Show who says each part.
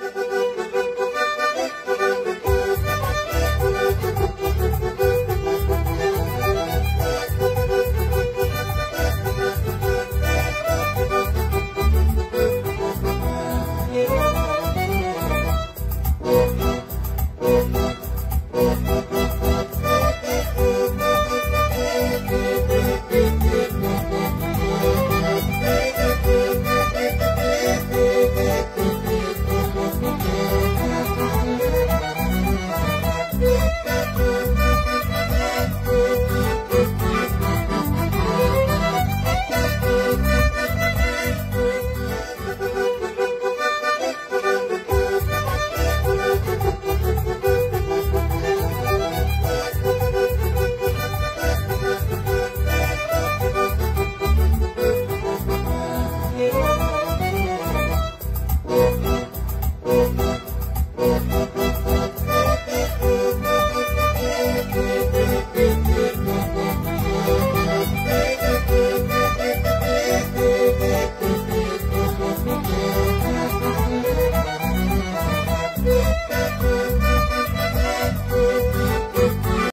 Speaker 1: Thank you. Música